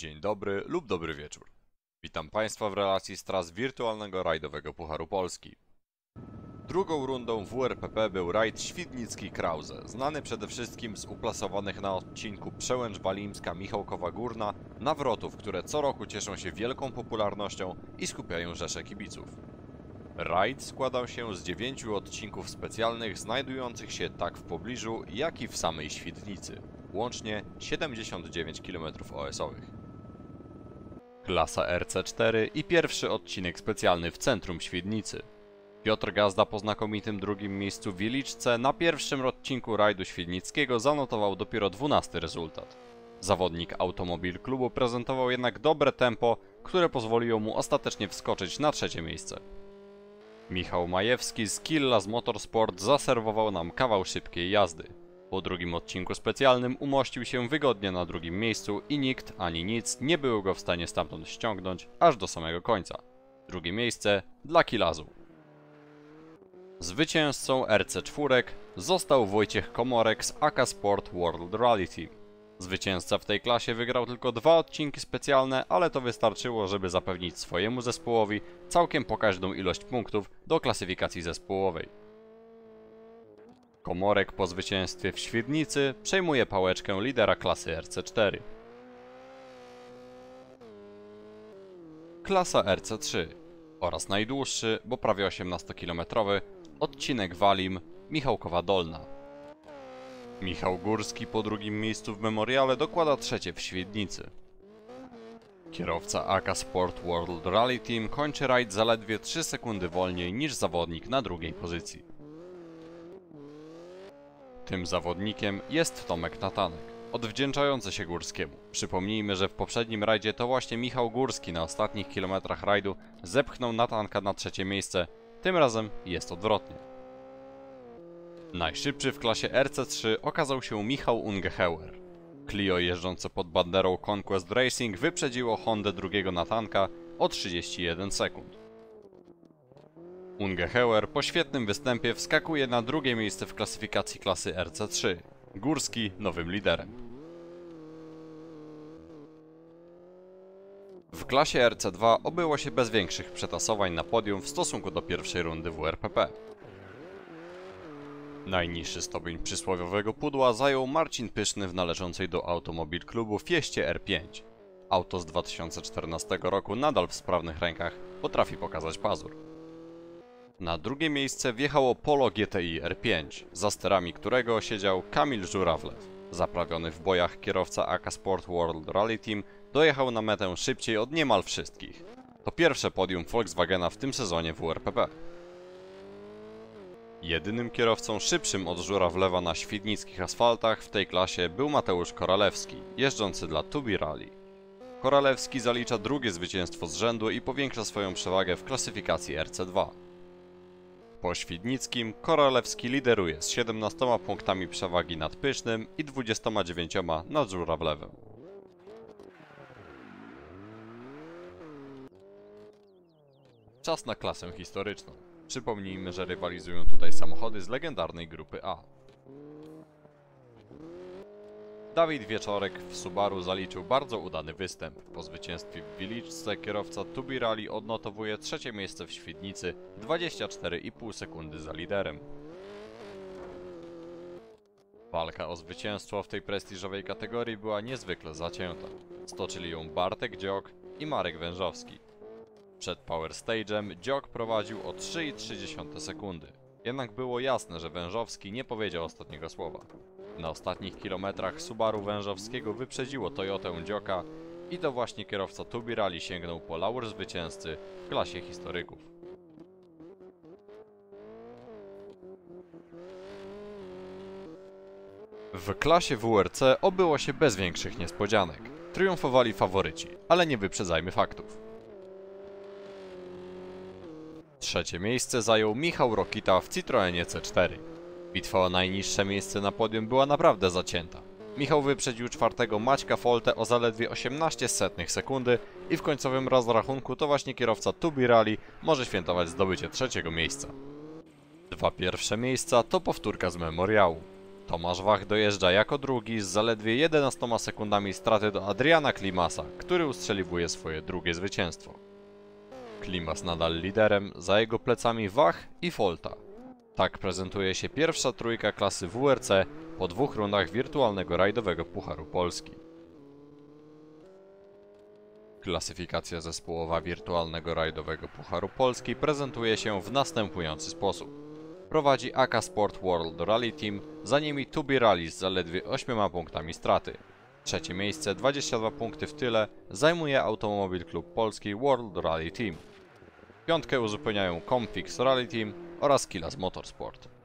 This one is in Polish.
Dzień dobry lub dobry wieczór. Witam Państwa w relacji z tras wirtualnego rajdowego Pucharu Polski. Drugą rundą WRPP był rajd Świdnicki-Krause, znany przede wszystkim z uplasowanych na odcinku Przełęcz Balimska Michałkowa Górna nawrotów, które co roku cieszą się wielką popularnością i skupiają rzesze kibiców. Rajd składał się z dziewięciu odcinków specjalnych znajdujących się tak w pobliżu, jak i w samej Świdnicy. Łącznie 79 km OS-owych. Klasa RC4 i pierwszy odcinek specjalny w centrum Świdnicy. Piotr Gazda po znakomitym drugim miejscu w Wieliczce na pierwszym odcinku rajdu świdnickiego zanotował dopiero 12 rezultat. Zawodnik Automobil Klubu prezentował jednak dobre tempo, które pozwoliło mu ostatecznie wskoczyć na trzecie miejsce. Michał Majewski z Killas Motorsport zaserwował nam kawał szybkiej jazdy. Po drugim odcinku specjalnym umościł się wygodnie na drugim miejscu i nikt ani nic nie było go w stanie stamtąd ściągnąć aż do samego końca. Drugie miejsce dla Kilazu. Zwycięzcą RC4 został Wojciech Komorek z AK Sport World Rally Team. Zwycięzca w tej klasie wygrał tylko dwa odcinki specjalne, ale to wystarczyło, żeby zapewnić swojemu zespołowi całkiem pokaźną ilość punktów do klasyfikacji zespołowej. Komorek po zwycięstwie w Świdnicy przejmuje pałeczkę lidera klasy RC4. Klasa RC3 oraz najdłuższy, bo prawie 18-kilometrowy, odcinek Walim Michałkowa Dolna. Michał Górski po drugim miejscu w memoriale dokłada trzecie w Świdnicy. Kierowca AK Sport World Rally Team kończy rajd zaledwie 3 sekundy wolniej niż zawodnik na drugiej pozycji. Tym zawodnikiem jest Tomek Natanek, odwdzięczający się Górskiemu. Przypomnijmy, że w poprzednim rajdzie to właśnie Michał Górski na ostatnich kilometrach rajdu zepchnął Natanka na trzecie miejsce, tym razem jest odwrotnie. Najszybszy w klasie RC3 okazał się Michał Ungeheuer. Clio jeżdżące pod banderą Conquest Racing wyprzedziło Hondę drugiego Natanka o 31 sekund. Ungeheuer po świetnym występie wskakuje na drugie miejsce w klasyfikacji klasy RC3. Górski nowym liderem. W klasie RC2 obyło się bez większych przetasowań na podium w stosunku do pierwszej rundy WRPP. Najniższy stopień przysłowiowego pudła zajął Marcin Pyszny w należącej do Automobil Klubu Fieście R5. Auto z 2014 roku nadal w sprawnych rękach potrafi pokazać pazur. Na drugie miejsce wjechało Polo GTI R5, za sterami którego siedział Kamil Żurawlew. Zaprawiony w bojach kierowca AK Sport World Rally Team dojechał na metę szybciej od niemal wszystkich. To pierwsze podium Volkswagena w tym sezonie WRPP. Jedynym kierowcą szybszym od Żurawlewa na świdnickich asfaltach w tej klasie był Mateusz Koralewski, jeżdżący dla Tubi Rally. Koralewski zalicza drugie zwycięstwo z rzędu i powiększa swoją przewagę w klasyfikacji RC2. Po Świdnickim Koralewski lideruje z 17 punktami przewagi nad Pysznym i 29 nad Żurawlewem. Czas na klasę historyczną. Przypomnijmy, że rywalizują tutaj samochody z legendarnej grupy A. Dawid Wieczorek w Subaru zaliczył bardzo udany występ. Po zwycięstwie w Wiliczce kierowca Tubi Rally odnotowuje trzecie miejsce w Świdnicy 24,5 sekundy za liderem. Walka o zwycięstwo w tej prestiżowej kategorii była niezwykle zacięta. Stoczyli ją Bartek Dziok i Marek Wężowski. Przed Power Stage'em Dziok prowadził o 3,3 sekundy. Jednak było jasne, że Wężowski nie powiedział ostatniego słowa. Na ostatnich kilometrach Subaru Wężowskiego wyprzedziło Toyotę Dzioka i to właśnie kierowca Tubi Rally sięgnął po laur zwycięzcy w klasie historyków. W klasie WRC obyło się bez większych niespodzianek. Triumfowali faworyci, ale nie wyprzedzajmy faktów. Trzecie miejsce zajął Michał Rokita w Citroenie C4. Bitwa o najniższe miejsce na podium była naprawdę zacięta. Michał wyprzedził czwartego Maćka Folte o zaledwie 18 setnych sekundy i w końcowym rozrachunku to właśnie kierowca Tubi Rally może świętować zdobycie trzeciego miejsca. Dwa pierwsze miejsca to powtórka z memoriału. Tomasz Wach dojeżdża jako drugi z zaledwie 11 sekundami straty do Adriana Klimasa, który ustrzeliwuje swoje drugie zwycięstwo. Klimas nadal liderem, za jego plecami Wach i Folta. Tak prezentuje się pierwsza trójka klasy WRC po dwóch rundach wirtualnego rajdowego Pucharu Polski. Klasyfikacja zespołowa wirtualnego rajdowego Pucharu Polski prezentuje się w następujący sposób. Prowadzi AK Sport World Rally Team, za nimi Tubi Rally z zaledwie 8 punktami straty. Trzecie miejsce, 22 punkty w tyle, zajmuje Automobil Klub Polski World Rally Team. Piątkę uzupełniają Comfix Rally Team oraz Kilas Motorsport.